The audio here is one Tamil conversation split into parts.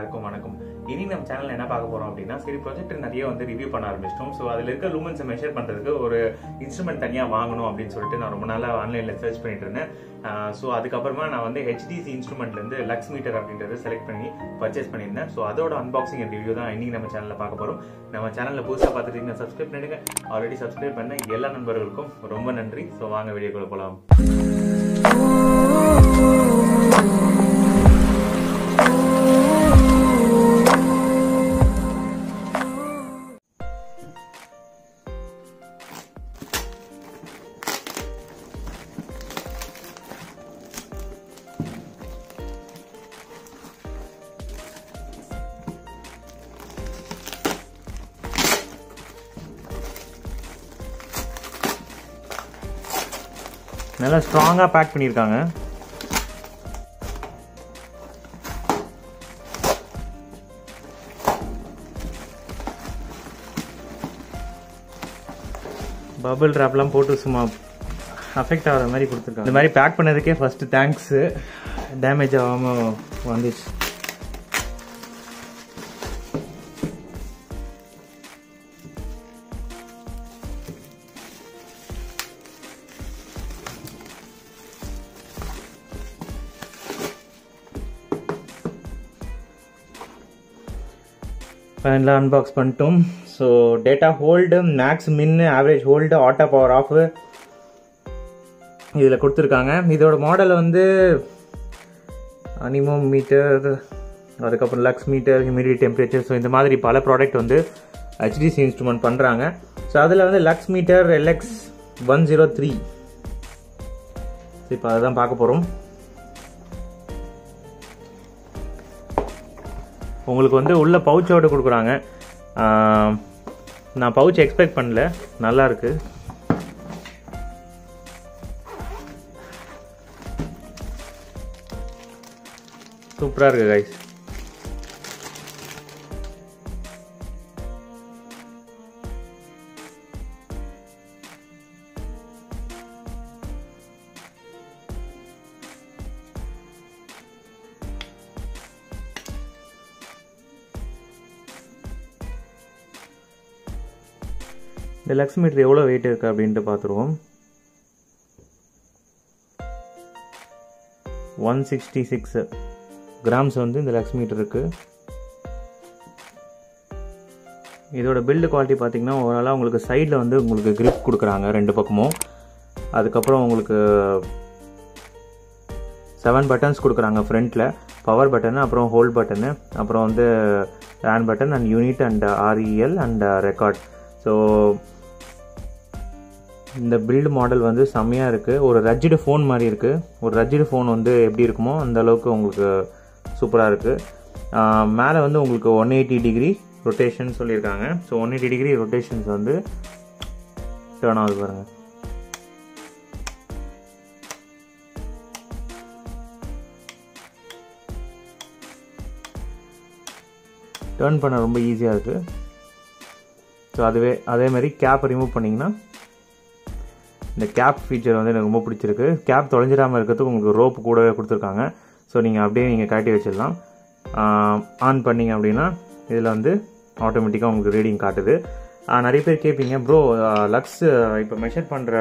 எல்லாருக்கும் வணக்கம். இனி நம்ம சேனல் என்ன பார்க்க போறோம் அப்படின்னா சரி ப்ரொஜெக்ட் நிறைய வந்து ரிவ்யூ பண்ண ஆரம்பிச்சிட்டோம். ஸோ அதில் இருக்க லூமன்ஸை மெஷர் பண்றதுக்கு ஒரு இன்ஸ்ட்ருமெண்ட் தனியா வாங்கணும் அப்படின்னு சொல்லிட்டு நான் ரொம்ப நாளா ஆன்லைன்ல சர்ச் பண்ணிட்டு இருந்தேன். ஸோ அதுக்கப்புறமா நான் வந்து ஹெச்டிசி இன்ஸ்ட்ருமெண்ட்ல இருந்து லக்ஸ் மீட்டர் அப்படின்றத செலக்ட் பண்ணி பர்ச்சேஸ் பண்ணியிருந்தேன். ஸோ அதோட அன்பாக்சிங் ரிவ்யூ தான் இன்னைக்கு நம்ம சேனல்ல பார்க்க போறோம். நம்ம சேனல்ல புதுசாக பார்த்துட்டீங்கன்னா சப்ஸ்கிரைப் பண்ணிடுங்க. ஆல்ரெடி சப்ஸ்கிரைப் பண்ண எல்லா நண்பர்களுக்கும் ரொம்ப நன்றி. ஸோ வாங்க வீடியோக்குள்ள போகலாம் நல்லா ஸ்ட்ராங்காக பேக் பண்ணியிருக்காங்க. பபிள் ட்ராப்லாம் போட்டு சும்மா அஃபெக்ட் ஆகிற மாதிரி கொடுத்துருக்காங்க. இந்த மாதிரி பேக் பண்ணதுக்கே ஃபர்ஸ்ட் தேங்க்ஸு டேமேஜ் ஆகாமல் வந்துச்சு. ஃபைனலாக அன்பாக்ஸ் பண்ணிட்டோம். So data hold max min average hold auto power off இதில் கொடுத்துருக்காங்க. இதோட மாடல் வந்து அனிமம் மீட்டர் அதுக்கப்புறம் lux meter humidity temperature so இந்த மாதிரி பல ப்ராடக்ட் வந்து ஹெச்டிசி இன்ஸ்ட்ருமெண்ட் பண்ணுறாங்க ஸோ அதில் வந்து lux meter LX one zero three இப்போ அதை தான் பார்க்க போகிறோம் உங்களுக்கு வந்து உள்ளே பவுச்சோடு கொடுக்குறாங்க. நான் பவுச் எக்ஸ்பெக்ட் பண்ணல. நல்லாயிருக்கு சூப்பராக இருக்குது கைஸ் இந்த லக்ஸ் மீட்டர் எவ்வளோ வெயிட் இருக்குது அப்படின்ட்டு பார்த்துருவோம். ஒன் சிக்ஸ்டி சிக்ஸ் கிராம்ஸ் வந்து இந்த லக்ஸ் மீட்டர் இருக்குது இதோட பில்டு குவாலிட்டி பார்த்தீங்கன்னா ஓவராலாக உங்களுக்கு சைடில் வந்து உங்களுக்கு கிரிப் கொடுக்குறாங்க ரெண்டு பக்கமும். அதுக்கப்புறம் உங்களுக்கு செவன் பட்டன்ஸ் கொடுக்குறாங்க ஃப்ரண்ட்டில் பவர் பட்டனு அப்புறம் ஹோல்ட் பட்டனு அப்புறம் வந்து range button and unit and REL and record so இந்த பில்டு மாடல் வந்து செம்மையாக இருக்குது ஒரு ரஜ்ஜிடு ஃபோன் மாதிரி இருக்குது ஒரு ரஜ்ஜிடு ஃபோன் வந்து எப்படி இருக்குமோ அந்த அளவுக்கு உங்களுக்கு சூப்பராக இருக்குது மேலே வந்து உங்களுக்கு ஒன் எயிட்டி டிகிரி ரொட்டேஷன் சொல்லியிருக்காங்க. So one eighty degree rotations வந்து டேர்ன் ஆகுது பாருங்கள் டேர்ன் பண்ண ரொம்ப ஈஸியாக இருக்குது ஸோ அதுவே அதே மாதிரி கேப் ரிமூவ் பண்ணிங்கன்னா இந்த கேப் ஃபீச்சர் வந்து எனக்கு ரொம்ப பிடிச்சிருக்கு. கேப் தொலைஞ்சிடாமல் இருக்கிறதுக்கு உங்களுக்கு ரோப் கூடவே கொடுத்துருக்காங்க. ஸோ நீங்கள் அப்படியே நீங்கள் கட்டி வச்சிடலாம். ஆன் பண்ணிங்க அப்படின்னா இதில் வந்து ஆட்டோமேட்டிக்காக உங்களுக்கு ரீடிங் காட்டுது. நிறைய பேர் கேட்பீங்க ப்ரோ லக்ஸ் இப்போ மெஷர் பண்ணுற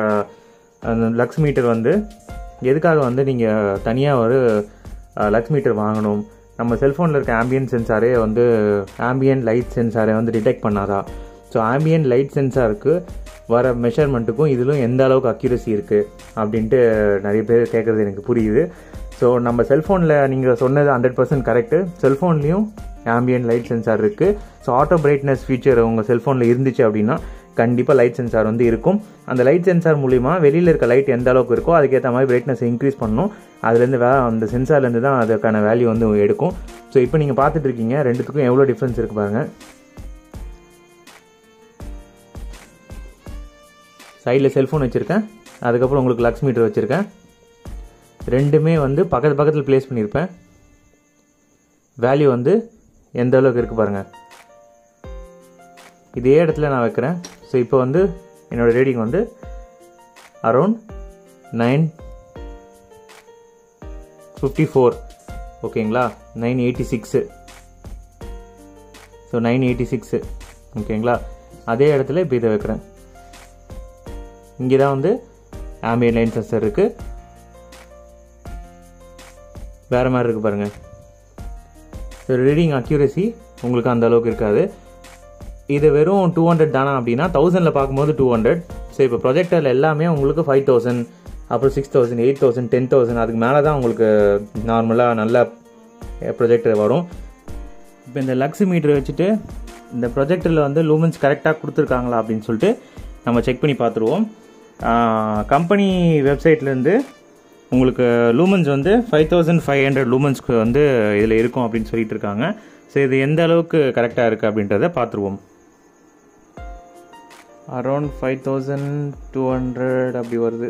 அந்த லக்ஸ் மீட்டர் வந்து எதுக்காக வந்து நீங்கள் தனியாக ஒரு லக்ஸ் மீட்டர் வாங்கணும்? நம்ம செல்ஃபோனில் இருக்க ஆம்பியன் சென்சாரே வந்து ஆம்பியன் லைட் சென்சாரை வந்து டிடெக்ட் பண்ணாதா? ஸோ ஆம்பியன் லைட் சென்சாருக்கு வர மெஷர்மெண்ட்டுக்கும் இதிலும் எந்த அளவுக்கு அக்யூரசி இருக்குது அப்படின்ட்டு நிறைய பேர் கேட்குறது எனக்கு புரியுது. ஸோ நம்ம செல்ஃபோனில் நீங்கள் சொன்னது ஹண்ட்ரட் பர்சன்ட் கரெக்டு செல்ஃபோன்லேயும் ஆம்பியன் லைட் சென்சார் இருக்குது ஸோ ஆட்டோ பிரைட்னஸ் ஃபீச்சர் உங்கள் செல்ஃபோனில் இருந்துச்சு அப்படின்னா கண்டிப்பாக லைட் சென்சார் வந்து இருக்கும். அந்த லைட் சென்சார் மூலிமா வெளியில் இருக்க லைட் எந்த அளவுக்கு இருக்கோ அதுக்கேற்ற மாதிரி பிரைட்னஸ் இன்க்ரீஸ் பண்ணணும் அதுலேருந்து வே அந்த சென்சார்லேருந்து தான் அதுக்கான வேல்யூ வந்து எடுக்கும். ஸோ இப்போ நீங்கள் பார்த்துட்ருக்கீங்க ரெண்டுத்துக்கும் எவ்வளோ டிஃப்ரென்ஸ் இருக்கு பாருங்கள் சைடில் செல்ஃபோன் வச்சுருக்கேன். அதுக்கப்புறம் உங்களுக்கு லக்ஸ் மீட்டர் வச்சுருக்கேன். ரெண்டுமே வந்து பக்கத்து பக்கத்தில் ப்ளேஸ் பண்ணியிருப்பேன். வேல்யூ வந்து எந்த அளவுக்கு இருக்குது பாருங்கள் இதே இடத்துல நான் வைக்கிறேன். ஸோ இப்போ வந்து என்னோடய ரீடிங் வந்து அரௌண்ட் நைன் ஃபிஃப்டி ஃபோர் ஓகேங்களா nine eighty six so nine eighty six ஓகேங்களா அதே இடத்துல இப்போ இதை வைக்கிறேன். இங்கே தான் வந்து ஆம்பியன் லைன் சென்சர் இருக்குது வேறு மாதிரி இருக்குது பாருங்கள் ஸோ ரீடிங் அக்யூரசி உங்களுக்கு அந்த அளவுக்கு இருக்காது. இது வெறும் டூ ஹண்ட்ரட் தானா அப்படின்னா தௌசண்டில் பார்க்கும்போது டூ ஹண்ட்ரட் ஸோ இப்போ ப்ரொஜெக்டரில் எல்லாமே உங்களுக்கு ஃபைவ் தௌசண்ட் அப்புறம் six thousand eight thousand ten thousand அதுக்கு மேலே தான் உங்களுக்கு நார்மலாக நல்ல ப்ரொஜெக்டர் வரும். இப்போ இந்த லக்ஸ் மீட்டர் வச்சுட்டு இந்த ப்ரொஜெக்டரில் வந்து லூமன்ஸ் கரெக்டாக கொடுத்துருக்காங்களா அப்படின்னு சொல்லிட்டு நம்ம செக் பண்ணி பார்த்துருவோம். கம்பெனி வெப்சைட்லேருந்து உங்களுக்கு லூமன்ஸ் வந்து ஃபைவ் தௌசண்ட் ஃபைவ் ஹண்ட்ரட் லூமன்ஸ்க்கு வந்து இதில் இருக்கும் அப்படின்னு சொல்லிட்டு இருக்காங்க. ஸோ இது எந்த அளவுக்கு கரெக்டாக இருக்குது அப்படின்றத பார்த்துருவோம். Around five thousand two hundred அப்படி வருது.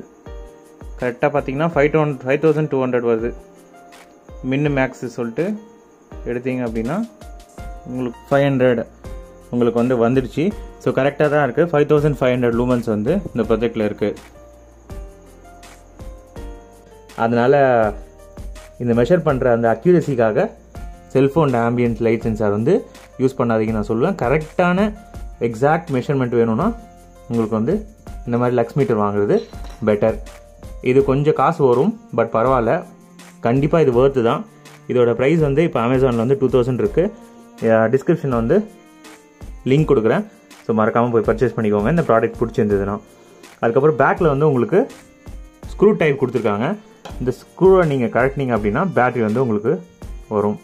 கரெக்டாக பார்த்தீங்கன்னா five two five thousand two hundred வருது. மின்னு மேக்ஸு சொல்லிட்டு எடுத்தீங்க அப்படின்னா உங்களுக்கு ஃபைவ் ஹண்ட்ரட் உங்களுக்கு வந்து வந்துடுச்சு. ஸோ கரெக்டாக தான் இருக்குது five thousand five hundred lumens வந்து இந்த ப்ராஜெக்டில் இருக்குது அதனால் இந்த மெஷர் பண்ணுற அந்த அக்யூரசிக்காக செல்ஃபோன் ஆம்பியன்ஸ் லைட் சென்சார் வந்து யூஸ் பண்ணாதீங்கன்னு நான் சொல்லுவேன். கரெக்டான எக்ஸாக்ட் மெஷர்மெண்ட் வேணும்னா உங்களுக்கு வந்து இந்த மாதிரி லக்ஸ் மீட்டர் வாங்குறது பெட்டர் இது கொஞ்சம் காசு வரும் பட் பரவாயில்ல. கண்டிப்பாக இது ஒர்த்து தான். இதோட ப்ரைஸ் வந்து இப்போ அமேசானில் வந்து டூ தௌசண்ட் இருக்குது டிஸ்கிரிப்ஷனில் வந்து லிங்க் கொடுக்குறேன். ஸோ மறக்காமல் போய் பர்ச்சேஸ் பண்ணிக்கோங்க. இந்த ப்ராடக்ட் பிடிச்சிருந்ததுன்னா. அதுக்கப்புறம் பேக்கில் வந்து உங்களுக்கு ஸ்க்ரூ டைப் கொடுத்துருக்காங்க. இந்த ஸ்க்ரூவை நீங்கள் கரெக்டிங்க அப்படின்னா பேட்ரி வந்து உங்களுக்கு வரும்.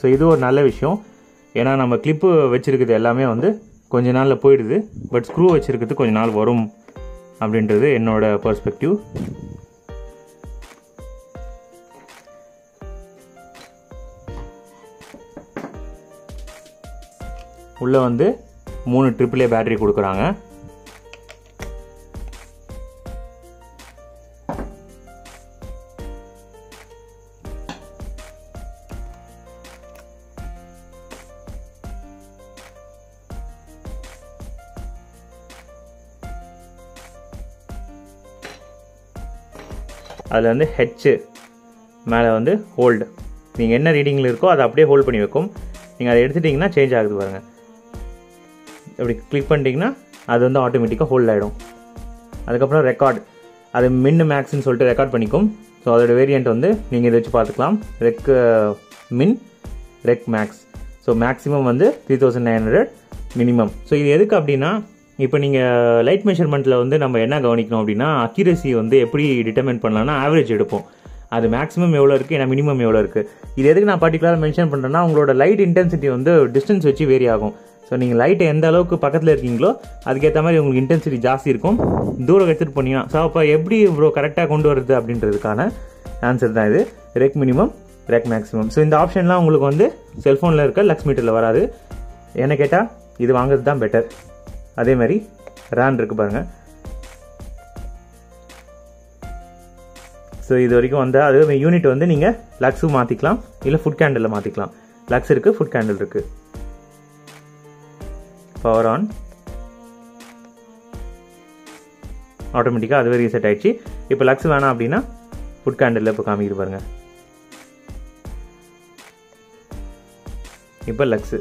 ஸோ இது ஒரு நல்ல விஷயம். ஏன்னா நம்ம கிளிப்பு வச்சுருக்கிறது எல்லாமே வந்து கொஞ்ச நாளில் போயிடுது. பட் ஸ்க்ரூ வச்சுருக்கிறது கொஞ்ச நாள் வரும் அப்படின்றது என்னோடய பர்ஸ்பெக்டிவ் உள்ளே வந்து மூணு ட்ரிபிள் ஏ பேட்டரி கொடுக்குறாங்க. அதில் வந்து ஹெச்சு மேலே வந்து ஹோல்டு நீங்கள் என்ன ரீடிங்கில் இருக்கோ அதை அப்படியே ஹோல்ட் பண்ணி வைக்கும். நீங்கள் அதை எடுத்துட்டிங்கன்னா சேஞ்ச் ஆகுது பாருங்கள் அப்படி கிளிக் பண்ணிட்டீங்கன்னா அது வந்து ஆட்டோமேட்டிக்காக ஹோல்ட் ஆகிடும் அதுக்கப்புறம் ரெக்கார்ட் அது மின் மேக்ஸ்ன்னு சொல்லிட்டு ரெக்கார்ட் பண்ணிக்கும். ஸோ அதோட வேரியண்ட் வந்து நீங்கள் இதை வச்சு பார்த்துக்கலாம். Rec min rec max so maximum வந்து three thousand nine hundred minimum so இது எதுக்கு அப்படின்னா இப்போ நீங்கள் லைட் மெஷர்மெண்ட்டில் வந்து நம்ம என்ன கவனிக்கணும் அப்படின்னா அக்யூரசி வந்து எப்படி டிட்டர்மின் பண்ணலாம்னா ஆவரேஜ் எடுப்போம். அது மேக்ஸிமம் எவ்வளோ இருக்குது ஏன்னா மினிமம் எவ்வளோ இருக்குது இது எதுக்கு நான் பர்டிகுலராக மென்ஷன் பண்ணுறேன்னா உங்களோட லைட் இன்டென்சிட்டி வந்து டிஸ்டன்ஸ் வச்சு வேரி ஆகும். ஸோ நீங்கள் லைட்டை எந்த அளவுக்கு பக்கத்தில் இருக்கீங்களோ அதுக்கேற்ற மாதிரி உங்களுக்கு இன்டென்சிட்டி ஜாஸ்தி இருக்கும். தூரம் எடுத்துகிட்டு போனீங்கன்னா ஸோ அப்போ எப்படி இவ்வளோ கரெக்டாக கொண்டு வருது அப்படின்றதுக்கான ஆன்சர் தான் இது. Rec minimum rec maximum so இந்த ஆப்ஷன்லாம் உங்களுக்கு வந்து செல்ஃபோனில் இருக்க லக்ஸ் மீட்டரில் வராது. என்ன கேட்டால் இது வாங்குறது தான் பெட்டர் அதே மாதிரி ரேன் இருக்குது பாருங்கள் ஸோ இது வரைக்கும் வந்து அது யூனிட் வந்து நீங்கள் லக்ஸும் மாற்றிக்கலாம் இல்லை ஃபுட் கேண்டலில் மாற்றிக்கலாம் லக்ஸ் இருக்குது ஃபுட் கேண்டில் இருக்குது பவர் ஆன் ஆட்டோமேட்டிக்காக அதுவே ரீசெட் ஆகிடுச்சு இப்போ லக்ஸ் வேணாம் அப்படின்னா ஃபுட் கேண்டலில் இப்போ காமிக்கிட்டு பாருங்கள் இப்போ லக்ஸு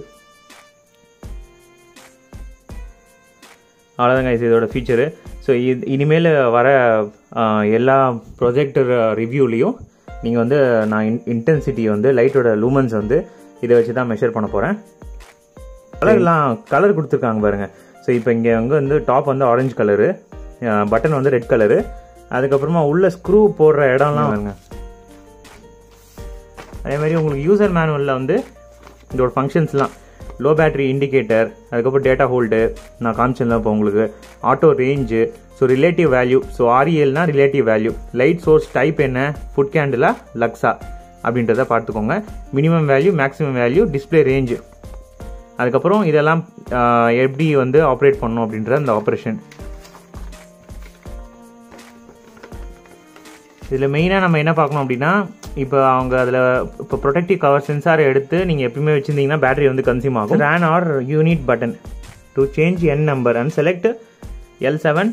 அவ்வளோதாங்க இது இதோட ஃபீச்சரு ஸோ இது இனிமேல் வர எல்லா ப்ரொஜெக்டர் ரிவ்யூலேயும் நீங்கள் வந்து நான் இன் இன்டென்சிட்டி வந்து லைட்டோட லூமன்ஸ் வந்து இதை வச்சு தான் மெஷர் பண்ண போகிறேன் கலர்லாம் கலர் கொடுத்துருக்காங்க பாருங்க. ஸோ இப்போ இங்கே அங்கே வந்து டாப் வந்து ஆரஞ்சு கலரு பட்டன் வந்து ரெட் கலரு அதுக்கப்புறமா உள்ள ஸ்க்ரூ போடுற இடம்லாம் பாருங்க. அதே மாதிரி உங்களுக்கு யூசர் மேனுவலில் வந்து இதோட ஃபங்க்ஷன்ஸ்லாம் லோ பேட்டரி இண்டிகேட்டர் அதுக்கப்புறம் டேட்டா ஹோல்டு நான் காமிச்சிருந்தேன் இப்போ உங்களுக்கு. Auto range so relative value so ஆர்இஎல்னா relative value light source type என்ன? ஃபுட் கேண்டிலா லக்ஸா அப்படின்றத பார்த்துக்கோங்க. Minimum value maximum value display range அதுக்கப்புறம் இதெல்லாம் எப்படி வந்து ஆப்ரேட் பண்ணணும் அப்படின்ற அந்த ஆப்ரேஷன் இதில் மெயினாக நம்ம என்ன பார்க்கணும் அப்படின்னா இப்போ அவங்க அதில் இப்போ ப்ரொடெக்டிவ் கவர் சென்சாரை எடுத்து நீங்கள் எப்பயுமே வச்சுருந்தீங்கன்னா பேட்டரி வந்து கன்சியூம் ஆகும். Ran R unit button to change N number and select L seven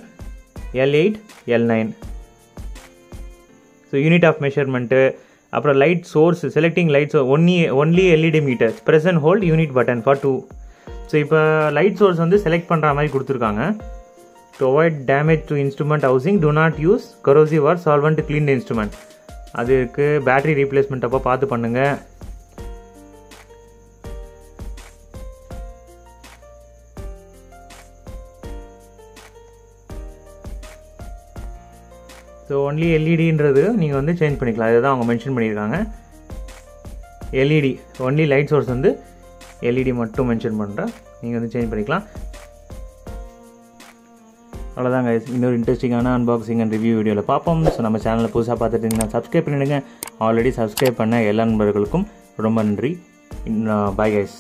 L eight L nine so unit of measurement அப்புறம் light source selecting light only only LED meter present hold unit button for two so இப்போ லைட் சோர்ஸ் வந்து செலக்ட் பண்ணுற மாதிரி கொடுத்துருக்காங்க. To avoid damage to instrument housing do not use corrosive or solvent clean instrument அதுக்கு பேட்டரி ரீப்ளேஸ்மெண்ட் அப்போ பார்த்து பண்ணுங்கள் ஸோ ஒன்லி எல்இடின்றது நீங்கள் வந்து சேஞ்ச் பண்ணிக்கலாம். இதை தான் அவங்க மென்ஷன் பண்ணியிருக்காங்க. எல்இடி ஒன்லி லைட் சோர்ஸ் வந்து எல்இடி மட்டும் மென்ஷன் பண்ணுறேன் நீங்கள் வந்து சேஞ்ச் பண்ணிக்கலாம். அவ்வளோதாங்க இன்னொரு இன்ட்ரெஸ்டிங்கான அன்பாக்சிங் அண்ட் ரிவ்யூ வீடியோவில் பார்ப்போம். ஸோ நம்ம சேனலில் புதுசாக பார்த்துட்டு இருந்தீங்கன்னா சப்ஸ்கிரைப் பண்ணிவிடுங்க ஆல்ரெடி சப்ஸ்கிரைப் பண்ண எல்லா நண்பர்களுக்கும் ரொம்ப நன்றி. Bye guys